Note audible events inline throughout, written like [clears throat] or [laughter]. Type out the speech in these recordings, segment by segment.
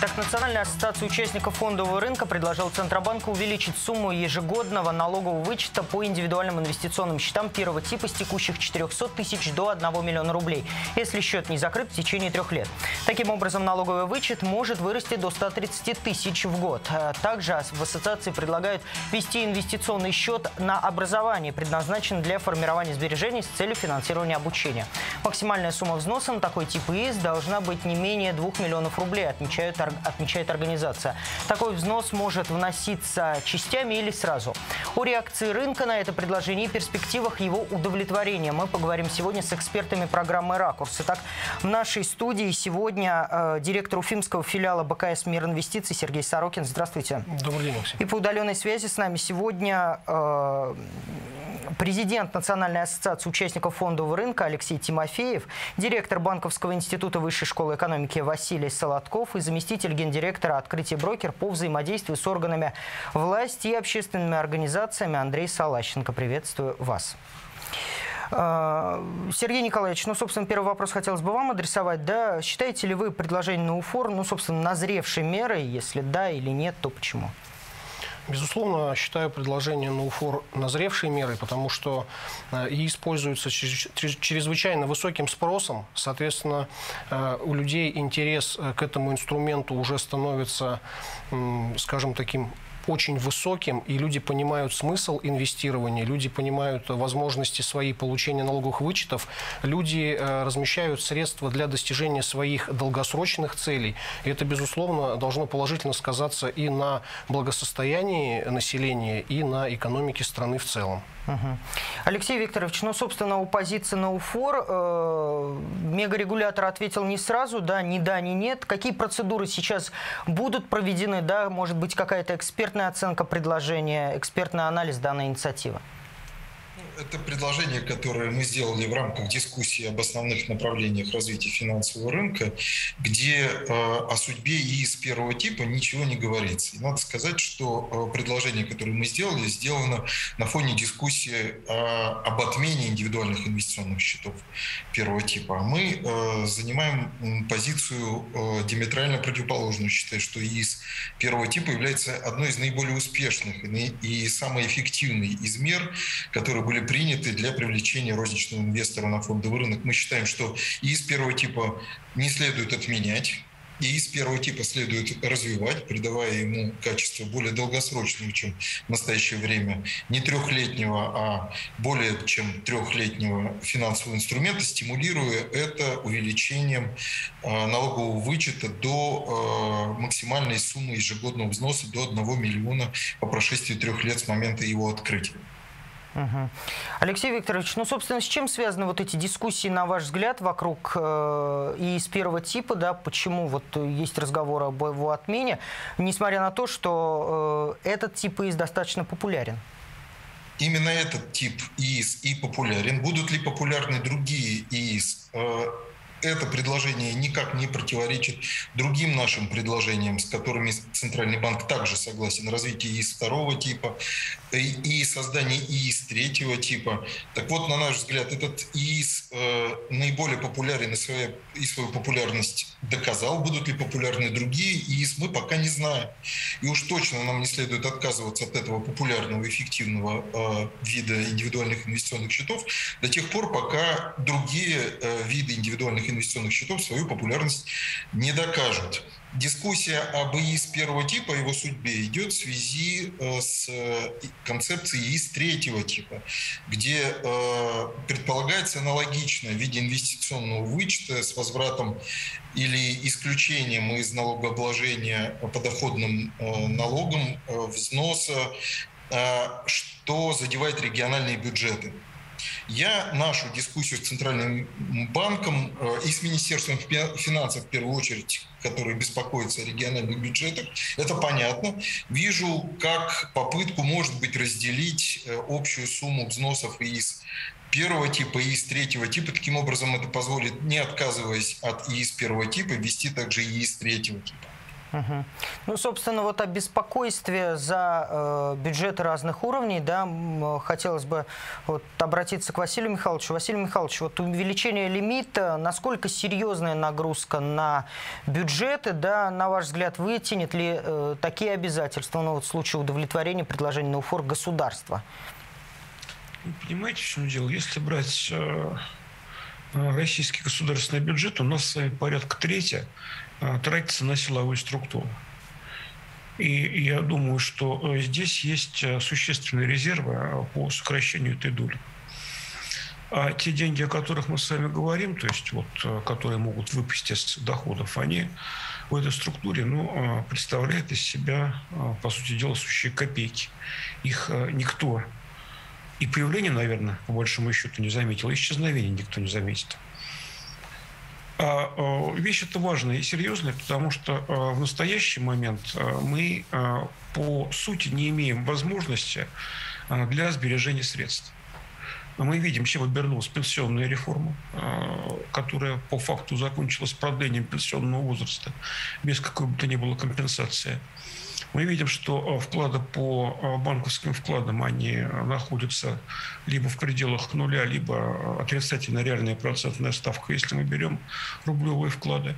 Так, Национальная ассоциация участников фондового рынка предложила Центробанку увеличить сумму ежегодного налогового вычета по индивидуальным инвестиционным счетам первого типа с текущих 400 тысяч до 1 миллиона рублей, если счет не закрыт в течение трех лет. Таким образом, налоговый вычет может вырасти до 130 тысяч в год. А Также в ассоциации предлагают ввести инвестиционный счет на образование, предназначенный для формирования сбережений с целью финансирования обучения. Максимальная сумма взноса на такой тип ИИС должна быть не менее 2 миллионов рублей, отмечают, ор- отмечает организация. Такой взнос может вноситься частями или сразу. О реакции рынка на это предложение и перспективах его удовлетворения мы поговорим сегодня с экспертами программы «Ракурс». Итак, в нашей студии сегодня э, директор уфимского филиала БКС «Мир инвестиций» Сергей Сорокин. Здравствуйте. Добрый день, Максим. И по удаленной связи с нами сегодня э, президент Национальной ассоциации участников фондового рынка Алексей Тимофеев, директор Банковского института Высшей школы экономики Василий Солодков и заместитель гендиректора «Открытие брокер» по взаимодействию с органами власти и общественными организациями Андрей Салащенко. Приветствую вас. Э, Сергей Николаевич, ну, собственно, первый вопрос хотелось бы вам адресовать. Да, считаете ли вы предложение на УФОР, ну, собственно, назревшей мерой? Если да или нет, то почему? Безусловно, считаю предложение на УФОР назревшей мерой, потому что э, и используется чрез- чрез- чрезвычайно высоким спросом. Соответственно, э, у людей интерес э, к этому инструменту уже становится, скажем, таким очень высоким, и люди понимают смысл инвестирования, люди понимают возможности свои получения налоговых вычетов, люди э, размещают средства для достижения своих долгосрочных целей. И это, безусловно, должно положительно сказаться и на благосостоянии населения, и на экономике страны в целом. Алексей Викторович, ну, собственно, у позиции на УФОР э, мегарегулятор ответил не сразу, да, ни да, ни нет. Какие процедуры сейчас будут проведены, да, может быть, какая-то экспертная оценка предложения, экспертный анализ данной инициативы? Это предложение, которое мы сделали в рамках дискуссии об основных направлениях развития финансового рынка, где э, о судьбе ИИС первого типа ничего не говорится. И надо сказать, что э, предложение, которое мы сделали, сделано на фоне дискуссии о- об отмене индивидуальных инвестиционных счетов первого типа. А мы э, занимаем позицию э, диаметрально противоположную, считая, что ИИС первого типа является одной из наиболее успешных и самой эффективной из мер, которые были приняты для привлечения розничного инвестора на фондовый рынок. Мы считаем, что ИИС первого типа не следует отменять. ИИС первого типа следует развивать, придавая ему качество более долгосрочного, чем в настоящее время, не трехлетнего, а более чем трехлетнего финансового инструмента, стимулируя это увеличением э, налогового вычета до э, максимальной суммы ежегодного взноса до 1 миллиона по прошествии трех лет с момента его открытия. Алексей Викторович, ну, собственно, с чем связаны вот эти дискуссии, на ваш взгляд, вокруг э, ИИС первого типа, да, почему вот есть разговор об его отмене, несмотря на то, что э, этот тип ИИС достаточно популярен? Именно этот тип ИИС и популярен. Будут ли популярны другие ИИС? Э, Это предложение никак не противоречит другим нашим предложениям, с которыми Центральный банк также согласен. Развитие ИИС второго типа и и создание ИИС третьего типа. Так вот, на наш взгляд, этот ИИС э, наиболее популярен и, своя, и свою популярность доказал. Будут ли популярны другие ИИС, мы пока не знаем. И уж точно нам не следует отказываться от этого популярного, эффективного э, вида индивидуальных инвестиционных счетов до тех пор, пока другие э, виды индивидуальных инвестиционных счетов свою популярность не докажут. Дискуссия об ИИС первого типа, его судьбе, идет в связи э, с э, концепцией ИИС третьего типа, где э, предполагается аналогично в виде инвестиционного вычета с возвратом или исключением из налогообложения подоходным налогом взноса, что задевает региональные бюджеты. Я нашу дискуссию с Центральным банком э, и с Министерством фи- финансов, в первую очередь, который беспокоится о региональных бюджетах, это понятно. Вижу, как попытку, может быть, разделить э, общую сумму взносов из первого типа и из третьего типа. Таким образом, это позволит, не отказываясь от ИИС первого типа, ввести также ИИС третьего типа. Ну, собственно, вот о беспокойстве за э, бюджеты разных уровней, да, хотелось бы вот, обратиться к Василию Михайловичу. Василий Михайлович, вот увеличение лимита, насколько серьезная нагрузка на бюджеты, да, на ваш взгляд, вытянет ли э, такие обязательства, ну, вот в случае удовлетворения предложений на УФОР государства? Понимаете, в чем дело? Если брать э, российский государственный бюджет, у нас порядка трети Э, тратится на силовую структуру. И я думаю, что э, здесь есть э, существенные резервы по сокращению этой доли. А те деньги, о которых мы с вами говорим, то есть вот, которые могут выпасть из доходов, они в этой структуре ну, представляют из себя, по сути дела, сущие копейки. Их никто и появление, наверное, по большому счету не заметил, и исчезновение никто не заметит. А, вещь это важная и серьезная, потому что а, в настоящий момент а, мы по сути не имеем возможности для сбережения средств. Мы видим, чем обернулась пенсионная реформа, которая по факту закончилась продлением пенсионного возраста без какой бы то ни было компенсации мы видим, что э, вклады по э, банковским вкладам, они находятся либо в пределах нуля, либо э, отрицательная реальная процентная ставка, если мы берем рублевые вклады.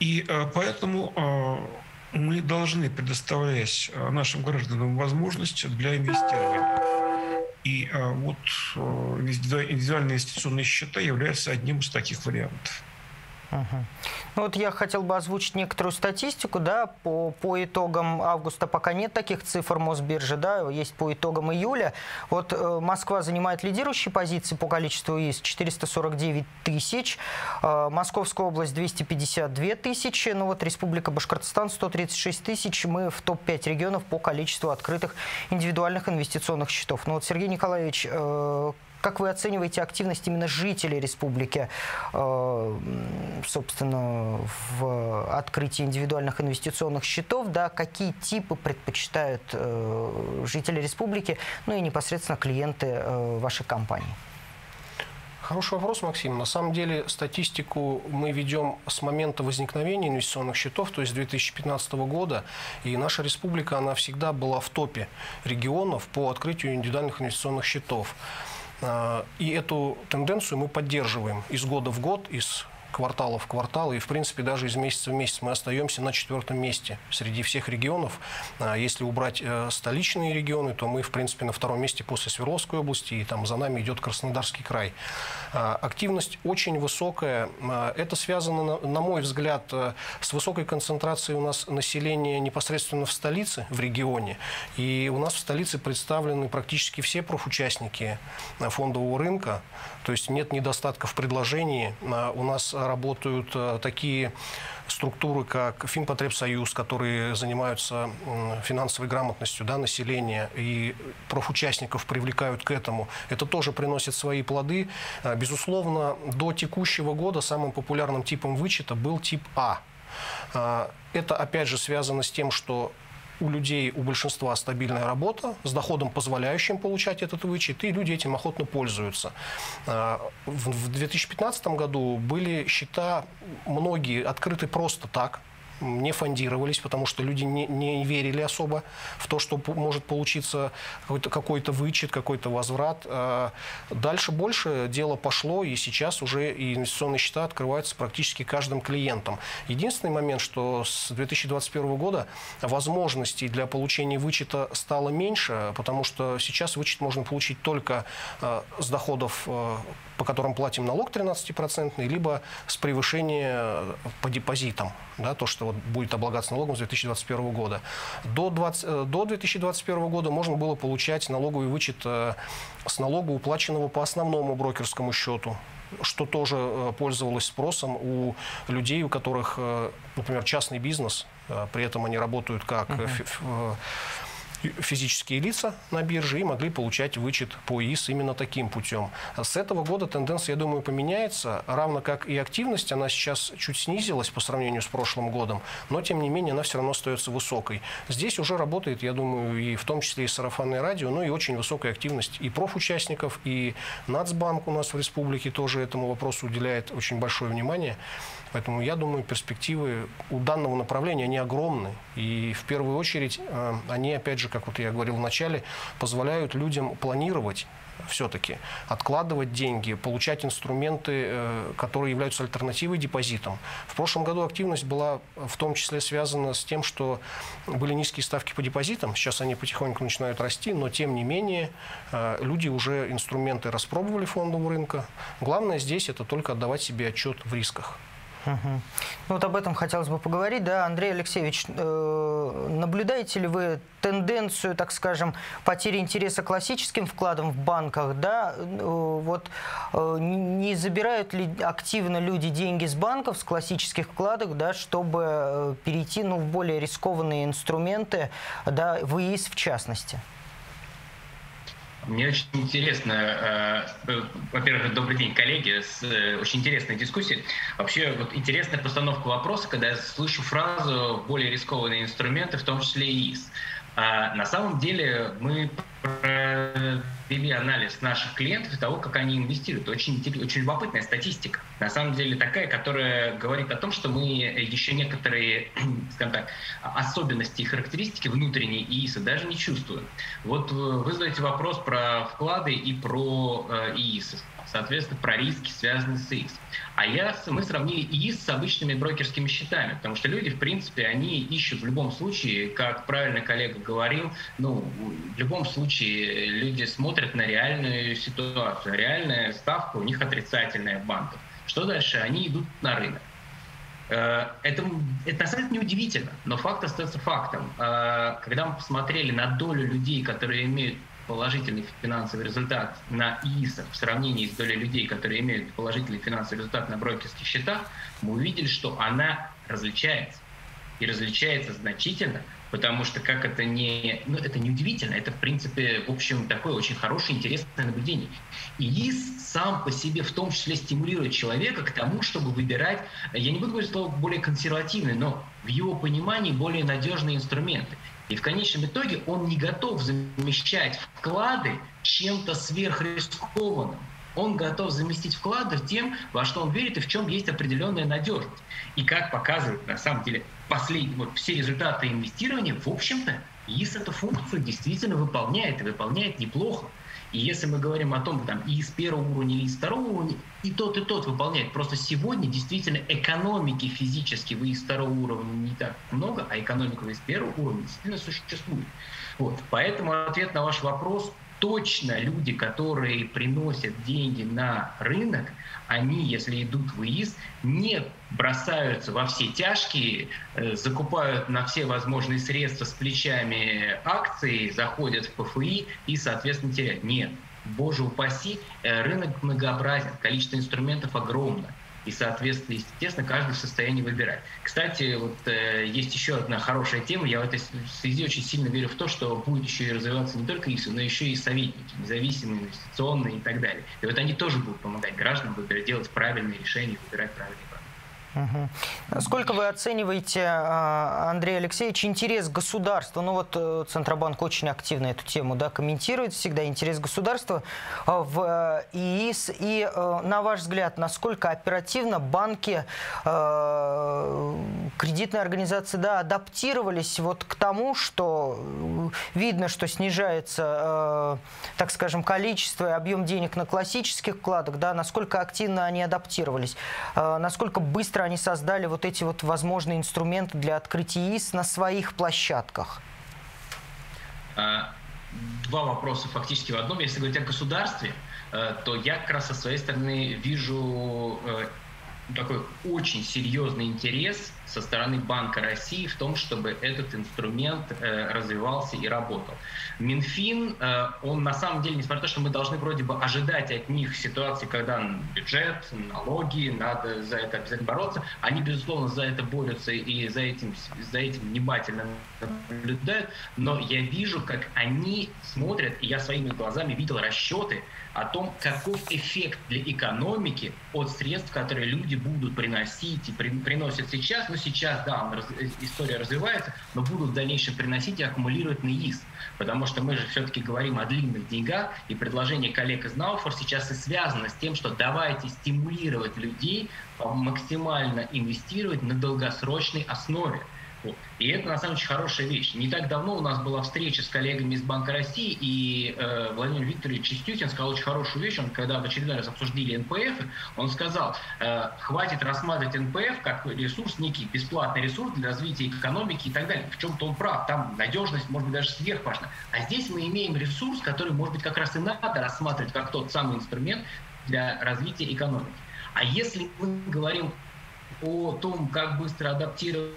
И поэтому мы должны предоставлять нашим гражданам возможности для инвестирования. И вот индивидуальные инвестиционные счета являются одним из таких вариантов. Ну вот я хотел бы озвучить некоторую статистику, да, по, по итогам августа пока нет таких цифр Мосбиржи, да, есть по итогам июля. Вот э, Москва занимает лидирующие позиции по количеству ИИС 449 тысяч, э, Московская область 252 тысячи, ну вот Республика Башкортостан 136 тысяч, мы в топ-5 регионов по количеству открытых индивидуальных инвестиционных счетов. Ну вот Сергей Николаевич, э, как вы оцениваете активность именно жителей республики, э, собственно, в открытии индивидуальных инвестиционных счетов? Да, какие типы предпочитают э, жители республики, ну и непосредственно клиенты э, вашей компании? Хороший вопрос, Максим. На самом деле статистику мы ведем с момента возникновения инвестиционных счетов, то есть 2015 года. И наша республика, она всегда была в топе регионов по открытию индивидуальных инвестиционных счетов. А, и эту тенденцию мы поддерживаем из года в год, из квартала в квартал, и, в принципе, даже из месяца в месяц мы остаемся на четвертом месте среди всех регионов. А, если убрать э, столичные регионы, то мы, в принципе, на втором месте после Свердловской области, и там за нами идет Краснодарский край. А, активность очень высокая. А, это связано, на мой взгляд, э, с высокой концентрацией у нас населения непосредственно в столице, в регионе. И у нас в столице представлены практически все профучастники э, фондового рынка. То есть нет недостатка в предложении. У нас работают э, такие структуры, как Финпотребсоюз, которые занимаются финансовой грамотностью да, населения и профучастников привлекают к этому. Это тоже приносит свои плоды. А, безусловно, до текущего года самым популярным типом вычета был тип А. а это, опять же, связано с тем, что у людей, у большинства стабильная работа с доходом, позволяющим получать этот вычет, и люди этим охотно пользуются. А, в 2015 году были счета, многие открыты просто так, не фондировались, потому что люди не, не верили особо в то, что может получиться какой-то какой вычет, какой-то возврат. А дальше больше дело пошло, и сейчас уже инвестиционные счета открываются практически каждым клиентом. Единственный момент, что с 2021 года возможностей для получения вычета стало меньше, потому что сейчас вычет можно получить только а, с доходов а, по которым платим налог 13%, либо с превышения по депозитам, да, то, что вот будет облагаться налогом с 2021 года. До, 20, э, до 2021 года можно было получать налоговый вычет э, с налога, уплаченного по основному брокерскому счету что тоже э, пользовалось спросом у людей, у которых, например, частный бизнес, при этом они работают как uh-huh физические лица на бирже и могли получать вычет по ИИС именно таким путем. С этого года тенденция, я думаю, поменяется, равно как и активность, она сейчас чуть снизилась по сравнению с прошлым годом, но тем не менее она все равно остается высокой. Здесь уже работает, я думаю, и в том числе и сарафанное радио, но и очень высокая активность и профучастников, и Нацбанк у нас в республике тоже этому вопросу уделяет очень большое внимание. Поэтому я думаю, перспективы у данного направления, они огромны. И в первую очередь э, они, опять же, как вот я говорил в начале, позволяют людям планировать все-таки откладывать деньги, получать инструменты, э, которые являются альтернативой депозитам. В прошлом году активность была в том числе связана с тем, что были низкие ставки по депозитам. Сейчас они потихоньку начинают расти, но тем не менее э, люди уже инструменты распробовали фондового рынка. Главное здесь это только отдавать себе отчет в рисках. Угу. Ну, вот об этом хотелось бы поговорить. Да, Андрей Алексеевич, э, наблюдаете ли вы тенденцию, так скажем, потери интереса классическим вкладам в банках? Да? Э, вот, э, не забирают ли активно люди деньги с банков, с классических вкладов, да, чтобы э, перейти ну, в более рискованные инструменты, да, в в частности? Мне очень интересно, э, во-первых, добрый день, коллеги, э, очень интересной дискуссией. Вообще, вот интересная постановка вопроса, когда я слышу фразу «более рискованные инструменты», в том числе и ИС. А на самом деле мы провели анализ наших клиентов и того, как они инвестируют. Очень, очень любопытная статистика. На самом деле такая, которая говорит о том, что мы еще некоторые, [clears throat] скажем так, особенности и характеристики внутренней ИИСа даже не чувствуем. Вот вы задаете вопрос про вклады и про э, ИИС соответственно, про риски, связанные с ИИС. А я, мы сравнили ИИС с обычными брокерскими счетами, потому что люди, в принципе, они ищут в любом случае, как правильно коллега говорил, ну, в любом случае люди смотрят на реальную ситуацию. Реальная ставка у них отрицательная в банках. Что дальше? Они идут на рынок. Э, это, это на самом деле неудивительно, но факт остается фактом. Э, когда мы посмотрели на долю людей, которые имеют положительный финансовый результат на ИИСах в сравнении с долей людей, которые имеют положительный финансовый результат на брокерских счетах, мы увидели, что она различается. И различается значительно, потому что как это не... Ну, это не удивительно, это, в принципе, в общем, такое очень хорошее, интересное наблюдение. ИИС сам по себе в том числе стимулирует человека к тому, чтобы выбирать, я не буду говорить слово более консервативный, но в его понимании более надежные инструменты. И в конечном итоге он не готов замещать вклады чем-то сверхрискованным. Он готов заместить вклады тем, во что он верит и в чем есть определенная надежность. И как показывают на самом деле последние, вот все результаты инвестирования, в общем-то, ИИС эту функцию действительно выполняет и выполняет неплохо. И если мы говорим о том, там, и из первого уровня, или из второго уровня, и тот, и тот выполняет. Просто сегодня действительно экономики физически вы из второго уровня не так много, а экономика из первого уровня действительно существует. Вот. Поэтому ответ на ваш вопрос – точно люди, которые приносят деньги на рынок, они, если идут в ИИС, не бросаются во все тяжкие, э, закупают на все возможные средства с плечами акции, заходят в ПФИ и, соответственно, теряют. Нет, боже упаси, э, рынок многообразен, количество инструментов огромно. И, соответственно, естественно, каждый в состоянии выбирать. Кстати, вот э, есть еще одна хорошая тема. Я в этой связи очень сильно верю в то, что будет еще и развиваться не только ИСУ, но еще и советники, независимые, инвестиционные и так далее. И вот они тоже будут помогать гражданам выбирать, делать правильные решения, выбирать правильные Сколько вы оцениваете, а, Андрей Алексеевич, интерес государства? Ну вот э, Центробанк очень активно эту тему да, комментирует всегда, интерес государства а, в э, ИИС. И, э, на ваш взгляд, насколько оперативно банки, кредитные организации да, адаптировались вот к тому, что видно, что снижается, так скажем, количество и объем денег на классических вкладах, да, насколько активно они адаптировались, насколько быстро они создали вот эти вот возможные инструменты для открытия ИС на своих площадках? А, два вопроса фактически в одном. Если говорить о государстве, э, то я как раз со своей стороны вижу э, такой очень серьезный интерес со стороны Банка России в том, чтобы этот инструмент э, развивался и работал. Минфин, э, он на самом деле, несмотря на то, что мы должны вроде бы ожидать от них ситуации, когда бюджет, налоги, надо за это обязательно бороться, они, безусловно, за это борются и за этим, за этим внимательно наблюдают, но я вижу, как они смотрят, и я своими глазами видел расчеты, о том, каков эффект для экономики от средств, которые люди будут приносить и при, приносят сейчас. Ну, сейчас, да, раз, э, история развивается, но будут в дальнейшем приносить и аккумулировать на ИС. Потому что мы же все-таки говорим о длинных деньгах, и предложение коллег из Науфор сейчас и связано с тем, что давайте стимулировать людей максимально инвестировать на долгосрочной основе. И это, на самом деле, хорошая вещь. Не так давно у нас была встреча с коллегами из Банка России, и э, Владимир Викторович Чистютин сказал очень хорошую вещь. Он, когда в очередной раз обсудили НПФ, он сказал, э, хватит рассматривать НПФ как ресурс, некий бесплатный ресурс для развития экономики и так далее. В чем-то он прав. Там надежность, может быть, даже сверхважна. А здесь мы имеем ресурс, который, может быть, как раз и надо рассматривать как тот самый инструмент для развития экономики. А если мы говорим о том, как быстро адаптировать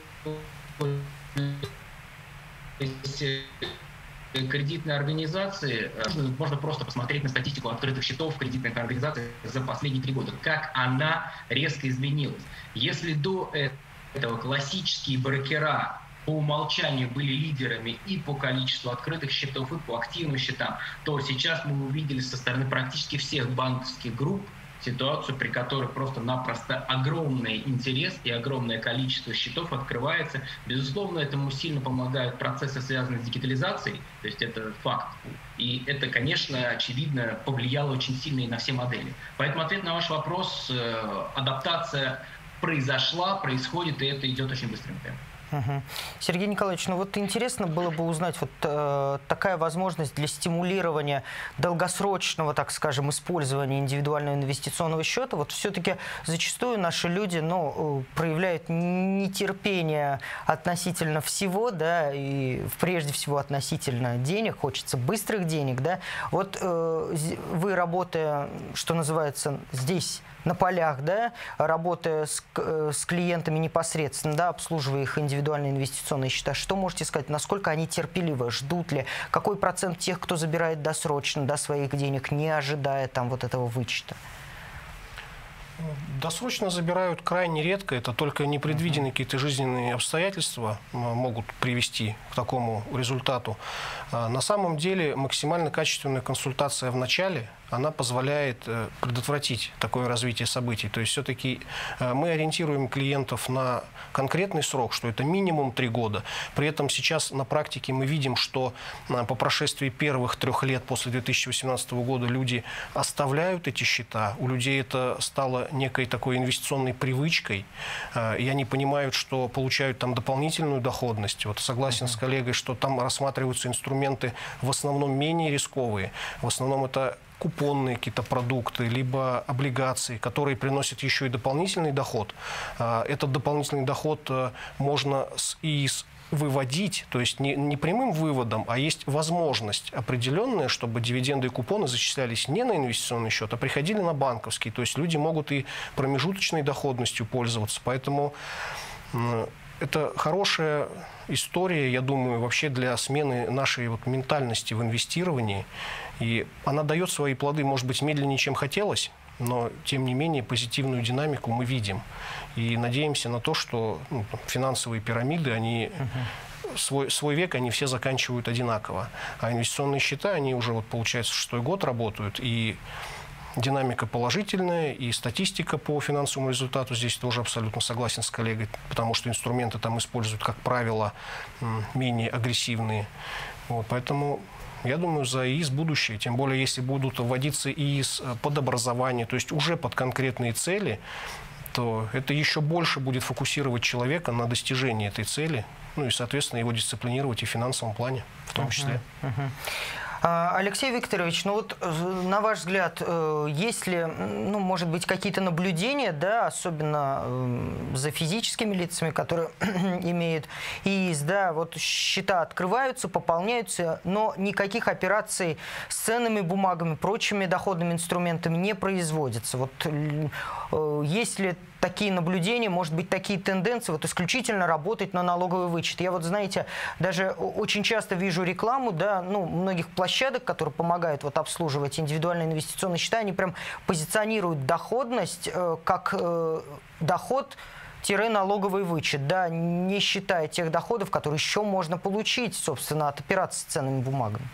кредитной организации, э, можно просто посмотреть на статистику открытых счетов кредитных организаций за последние три года, как она резко изменилась. Если до этого классические брокера по умолчанию были лидерами и по количеству открытых счетов, и по активным счетам, то сейчас мы увидели со стороны практически всех банковских групп ситуацию, при которой просто-напросто огромный интерес и огромное количество счетов открывается. Безусловно, этому сильно помогают процессы, связанные с дигитализацией, то есть это факт. И это, конечно, очевидно, повлияло очень сильно и на все модели. Поэтому ответ на ваш вопрос, э, адаптация произошла, происходит, и это идет очень быстрым темпом. Сергей Николаевич, ну вот интересно было бы узнать, вот э, такая возможность для стимулирования долгосрочного, так скажем, использования индивидуального инвестиционного счета, вот все-таки зачастую наши люди, ну, э, проявляют нетерпение относительно всего, да, и прежде всего относительно денег, хочется быстрых денег, да. Вот э, вы, работая, что называется, здесь на полях, да, работая с, э, с клиентами непосредственно, да, обслуживая их индивидуальные инвестиционные счета, что можете сказать, насколько они терпеливы, ждут ли, какой процент тех, кто забирает досрочно да, своих денег, не ожидая там вот этого вычета? Досрочно забирают крайне редко. Это только непредвиденные какие-то жизненные обстоятельства могут привести к такому результату. А, на самом деле максимально качественная консультация в начале – она позволяет э, предотвратить такое развитие событий. То есть все-таки э, мы ориентируем клиентов на конкретный срок, что это минимум три года. При этом сейчас на практике мы видим, что э, по прошествии первых трех лет после 2018 года люди оставляют эти счета. У людей это стало некой такой инвестиционной привычкой, и они понимают, что получают там дополнительную доходность. Вот согласен -huh. с коллегой, что там рассматриваются инструменты в основном менее рисковые. В основном это купонные какие-то продукты, либо облигации, которые приносят еще и дополнительный доход. А, этот дополнительный доход э, можно и выводить, то есть не, не прямым выводом, а есть возможность определенная, чтобы дивиденды и купоны зачислялись не на инвестиционный счет, а приходили на банковский. То есть люди могут и промежуточной доходностью пользоваться. Поэтому это хорошая история, я думаю, вообще для смены нашей вот ментальности в инвестировании. И она дает свои плоды, может быть, медленнее, чем хотелось, но, тем не менее, позитивную динамику мы видим. И надеемся на то, что ну, финансовые пирамиды, они свой, свой век они все заканчивают одинаково. А инвестиционные счета, они уже, вот, получается, шестой год работают. И динамика положительная, и статистика по финансовому результату здесь тоже абсолютно согласен с коллегой, потому что инструменты там используют, как правило, менее агрессивные. Вот, поэтому я думаю, за ИИС будущее, тем более, если будут вводиться ИИС э, под образование, то есть уже под конкретные цели, то это еще больше будет фокусировать человека на достижении этой цели, ну и, соответственно, его дисциплинировать и в финансовом плане в том числе. Uh -huh, uh -huh. А, Алексей Викторович, ну вот э, на ваш взгляд, э, есть ли, ну, может быть, какие-то наблюдения, да, особенно эм, за физическими лицами, которые [clears throat] имеют ИИС, да, вот счета открываются, пополняются, но никаких операций с ценными бумагами, прочими доходными инструментами не производится. Вот э, есть ли такие наблюдения, может быть, такие тенденции, вот исключительно работать на налоговый вычет. Я вот, знаете, даже очень часто вижу рекламу, да, ну, многих площадок, которые помогают вот обслуживать индивидуальные инвестиционные счета, они прям позиционируют доходность э, как э, доход налоговый вычет, да, не считая тех доходов, которые еще можно получить, собственно, от операций с ценными бумагами.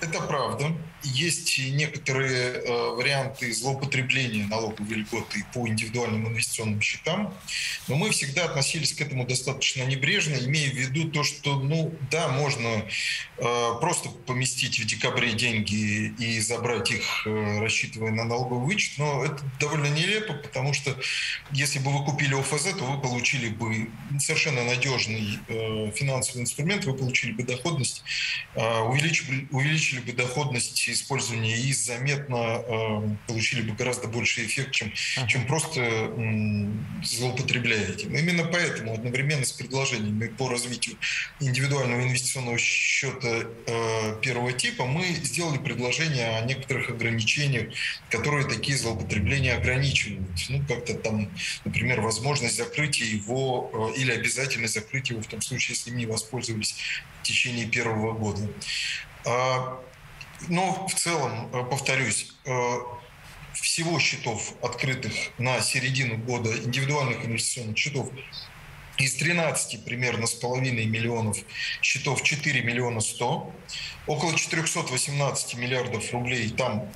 Это правда. Есть некоторые э, варианты злоупотребления налоговой льготы по индивидуальным инвестиционным счетам, но мы всегда относились к этому достаточно небрежно, имея в виду то, что, ну, да, можно э, просто поместить в декабре деньги и забрать их, э, рассчитывая на налоговый вычет, но это довольно нелепо, потому что если бы вы купили ОФЗ, то вы получили бы совершенно надежный финансовый инструмент, вы получили бы доходность, увеличили, увеличили бы доходность использования ИИС заметно, э, получили бы гораздо больше эффект, чем, чем просто э, злоупотребляя этим. Именно поэтому одновременно с предложениями по развитию индивидуального инвестиционного счета э, первого типа мы сделали предложение о некоторых ограничениях, которые такие злоупотребления ограничивают. Ну, как-то там, например, возможность закрытия его э, или обязательность закрытия его в том случае, если не воспользовались в течение первого года. А, но в целом, э, повторюсь, э, всего счетов, открытых на середину года, индивидуальных инвестиционных счетов, из 13 примерно с половиной миллионов счетов 4 миллиона 100, около 418 миллиардов рублей там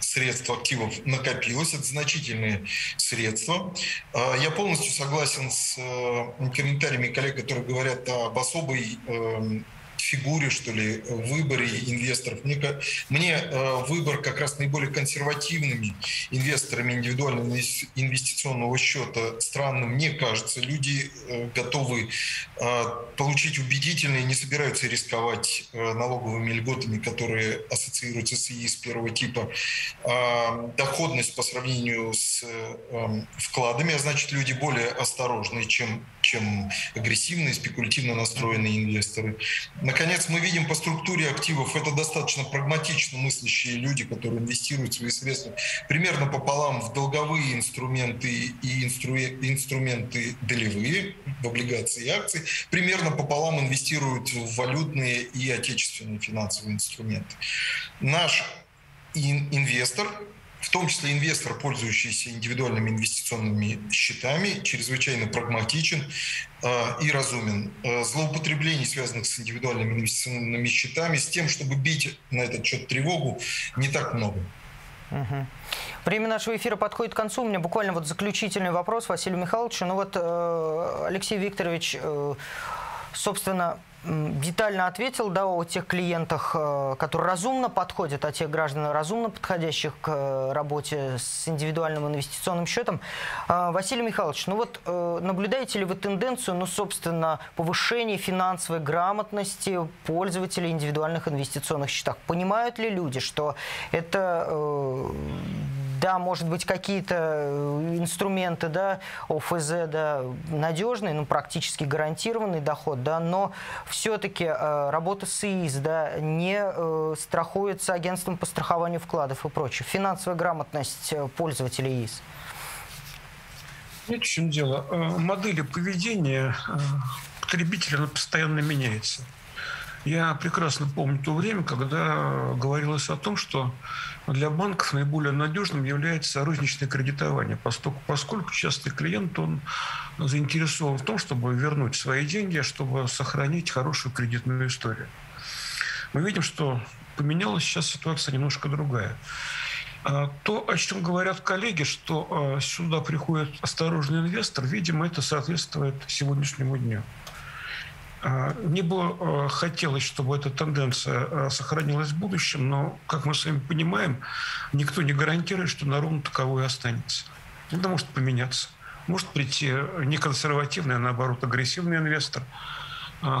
средств, активов накопилось. Это значительные средства. А, я полностью согласен с э, комментариями коллег, которые говорят об особой эм, фигуре, что ли, выборе инвесторов. Мне, мне э, выбор как раз наиболее консервативными инвесторами индивидуального инвестиционного счета странным не кажется. Люди э, готовы э, получить убедительные, не собираются рисковать налоговыми льготами, которые ассоциируются с ИИС первого типа. А, доходность по сравнению с эм, вкладами, а значит, люди более осторожные, чем, чем агрессивные, спекулятивно настроенные инвесторы. Наконец, мы видим по структуре активов, это достаточно прагматично мыслящие люди, которые инвестируют свои средства примерно пополам в долговые инструменты и инстру... инструменты долевые, в облигации и акции, примерно пополам инвестируют в валютные и отечественные финансовые инструменты. Наш инвестор в том числе инвестор, пользующийся индивидуальными инвестиционными счетами, чрезвычайно прагматичен э, и разумен. Э, злоупотреблений, связанных с индивидуальными инвестиционными счетами, с тем, чтобы бить на этот счет тревогу, не так много. Угу. Время нашего эфира подходит к концу. У меня буквально вот заключительный вопрос Василию Михайловичу. Ну вот, э, Алексей Викторович, э, собственно, детально ответил да, о тех клиентах, э, которые разумно подходят, о тех гражданах, разумно подходящих к э, работе с индивидуальным инвестиционным счетом. А, Василий Михайлович, ну вот э, наблюдаете ли вы тенденцию, ну, собственно, повышения финансовой грамотности пользователей индивидуальных инвестиционных счетов? Понимают ли люди, что это да, может быть, какие-то э, инструменты, да, ОФЗ, да, надежный, ну, практически гарантированный доход, да, но все-таки э, работа с ИИС, да, не э, страхуется агентством по страхованию вкладов и прочее. Финансовая грамотность э, пользователей ИИС. Знаете, в чем дело? Э, модели поведения потребителя постоянно меняется. Я прекрасно помню то время, когда говорилось о том, что для банков наиболее надежным является розничное кредитование, поскольку, поскольку частый клиент, он заинтересован в том, чтобы вернуть свои деньги, чтобы сохранить хорошую кредитную историю. Мы видим, что поменялась сейчас ситуация немножко другая. А то, о чем говорят коллеги, что а, сюда приходит осторожный инвестор, видимо, это соответствует сегодняшнему дню. А, мне бы а, хотелось, чтобы эта тенденция а, сохранилась в будущем, но, как мы с вами понимаем, никто не гарантирует, что на ровно таковой останется. Это может поменяться. Может прийти не консервативный, а наоборот агрессивный инвестор,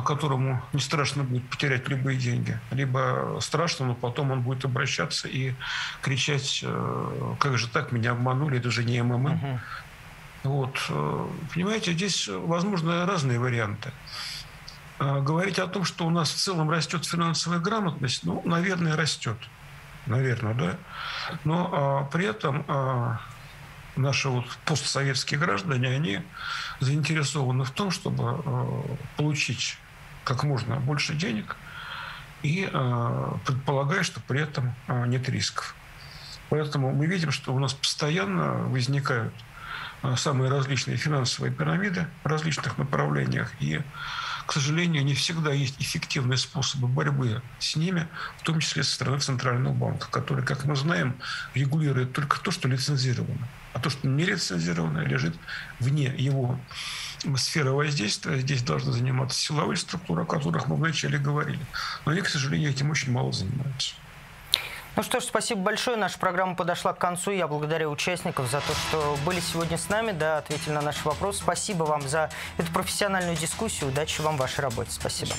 которому не страшно будет потерять любые деньги. Либо страшно, но потом он будет обращаться и кричать, как же так, меня обманули, это же не МММ. Угу. Вот. Э, понимаете, здесь возможны разные варианты. А, говорить о том, что у нас в целом растет финансовая грамотность, ну, наверное, растет. Наверное, да. Но а, при этом а, наши вот постсоветские граждане, они заинтересованы в том, чтобы э, получить как можно больше денег и э, предполагая, что при этом э, нет рисков. Поэтому мы видим, что у нас постоянно возникают самые различные финансовые пирамиды в различных направлениях. И, к сожалению, не всегда есть эффективные способы борьбы с ними, в том числе со стороны Центрального банка, который, как мы знаем, регулирует только то, что лицензировано. А то, что не лицензировано, лежит вне его сферы воздействия. Здесь должны заниматься силовые структуры, о которых мы вначале говорили. Но они, к сожалению, этим очень мало занимаются. Ну что ж, спасибо большое. Наша программа подошла к концу. Я благодарю участников за то, что были сегодня с нами, да, ответили на наши вопросы. Спасибо вам за эту профессиональную дискуссию. Удачи вам в вашей работе. Спасибо.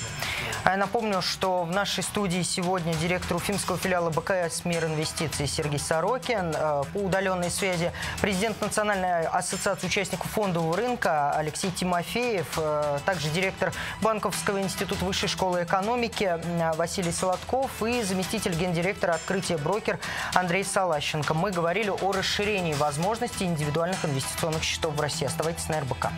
А я напомню, что в нашей студии сегодня директор уфимского филиала БКС «Мир инвестиций» Сергей Сорокин. Э, по удаленной связи президент Национальной ассоциации участников фондового рынка Алексей Тимофеев. Э, также директор Банковского института высшей школы экономики Василий Солодков и заместитель гендиректора открытия брокер Андрей Салащенко. Мы говорили о расширении возможностей индивидуальных инвестиционных счетов в России. Оставайтесь на РБК.